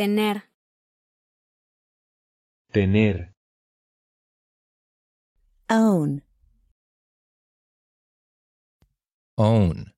Tener. Tener. Own. Own.